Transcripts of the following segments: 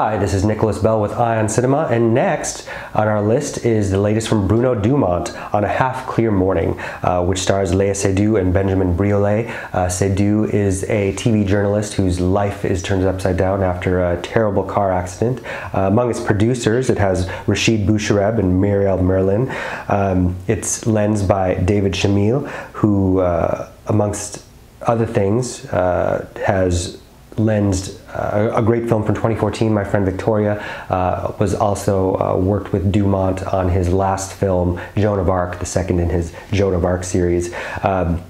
Hi, this is Nicholas Bell with Ion Cinema, and next on our list is the latest from Bruno Dumont on A Half Clear Morning, uh, which stars Léa Seydoux and Benjamin Biolay. Uh, Seydoux is a TV journalist whose life is turned upside down after a terrible car accident. Uh, among its producers, it has Rachid Bouchareb and Muriel Merlin. Um, it's lensed by David Chambille, who, uh, amongst other things, uh, has lensed uh, a great film from 2014. My friend Victoria uh, was also uh, worked with Dumont on his last film, Joan of Arc, the second in his Joan of Arc series. Um,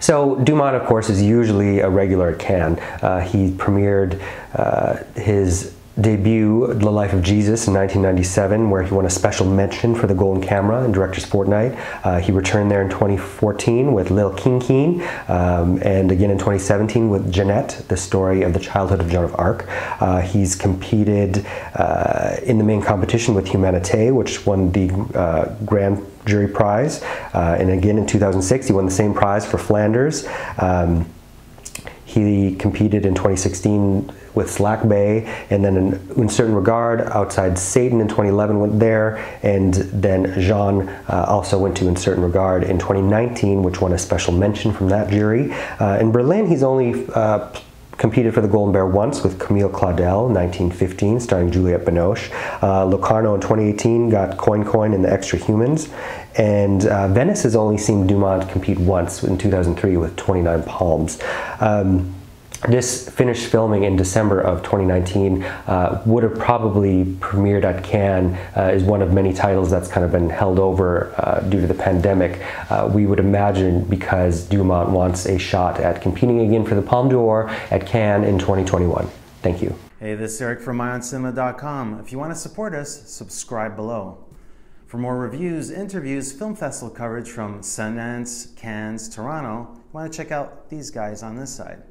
so Dumont, of course, is usually a regular at Cannes. Uh, he premiered uh, his debut, The Life of Jesus, in 1997, where he won a special mention for the Golden Camera in Director's Fortnight. Uh, he returned there in 2014 with Li'l Quinquin, um, and again in 2017 with Jeannette, the story of the childhood of Joan of Arc. Uh, he's competed uh, in the main competition with Humanité, which won the uh, Grand Jury Prize, uh, and again in 2006 he won the same prize for Flanders. Um, he competed in 2016 with Slack Bay, and then in, in certain regard, outside Satan in 2011 went there, and then Jeanne uh, also went to in certain regard in 2019, which won a special mention from that jury. Uh, in Berlin, he's only uh, competed for the Golden Bear once with Camille Claudel 1915, starring Juliette Binoche. Uh, Locarno in 2018 got Coin Coin in the Extra Humans. And uh, Venice has only seen Dumont compete once in 2003 with 29 Palms. Um, this finished filming in December of 2019 uh, would have probably premiered at Cannes uh, is one of many titles that's kind of been held over uh, due to the pandemic. Uh, we would imagine because Dumont wants a shot at competing again for the Palme d'Or at Cannes in 2021. Thank you. Hey, this is Eric from IonCinema.com. If you want to support us, subscribe below. For more reviews, interviews, film festival coverage from Sundance, Cannes, Toronto, you want to check out these guys on this side.